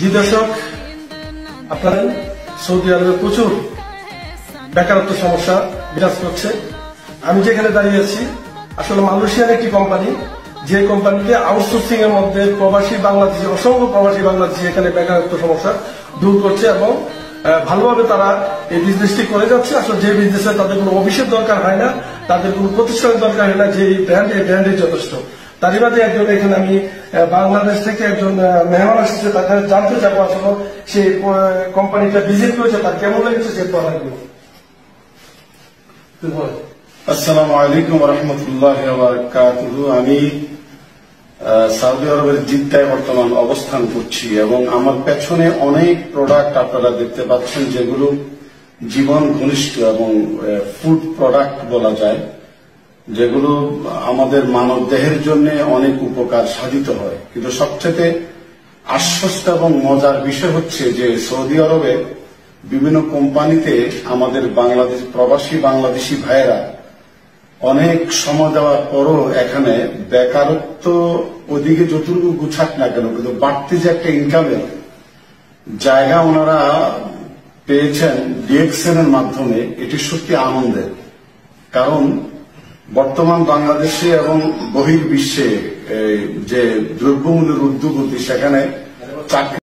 জি দর্শক, আপনারা সৌদি আরবে প্রচুর বেকারত্ব সমস্যা বিরাজ করছে। আমি যেখানে দাঁড়িয়ে আছি, আসলে মালয়েশিয়ার একটি কোম্পানি যে কোম্পানিতে আউটসোর্সিং এর মধ্যে প্রবাসী বাংলাদেশি, অসংখ্য প্রবাসী বাংলাদেশি এখানে বেকারত্ব সমস্যা দূর করছে এবং ভালোভাবে তারা এই বিজনেসটি করে যাচ্ছে। আসলে যে বিজনেসে তাদের কোনো অফিসের দরকার হয় না, তাদের কোনো প্রতিষ্ঠানের দরকার হয় না, যে এই ব্র্যান্ড এই ব্র্যান্ডই যথেষ্ট। তারই মাঝে একজন এখানে আমি বাংলাদেশ থেকে একজন মেহমান আসছে তাকে জানতে চাবো আসলে সে কোম্পানিটা ভিজিট করেছে, তার কেমন লেগেছে সে পড়াগুলো আসসালামু আলাইকুম রহমতুল্লাহ আমি সৌদি আরবের জিদ্দায় বর্তমান অবস্থান করছি এবং আমার পেছনে অনেক প্রোডাক্ট আপনারা দেখতে পাচ্ছেন যেগুলো জীবন ঘনিষ্ঠ এবং ফুড প্রোডাক্ট বলা যায়। যেগুলো আমাদের মানব দেহের জন্য অনেক উপকার সাধিত হয়। কিন্তু সবচেয়ে আশ্বস্ত এবং মজার বিষয় হচ্ছে যে সৌদি আরবে বিভিন্ন কোম্পানিতে আমাদের বাংলাদেশ, প্রবাসী বাংলাদেশি ভাইয়েরা অনেক সময় দেওয়ার পরও এখানে বেকারত্ব ওদিকে যতটুকু গুছাক না কেন, কিন্তু বাড়তি যে একটা ইনকামের জায়গা ওনারা পেয়েছেন, ডিএক্সএন এর মাধ্যমে, এটি সত্যি আনন্দের। কারণ বর্তমান বাংলাদেশে এবং বহির্বিশ্বে যে দ্রব্যমূল্যের উদ্যোগ উদ্যোগতি সেখানে চাকরি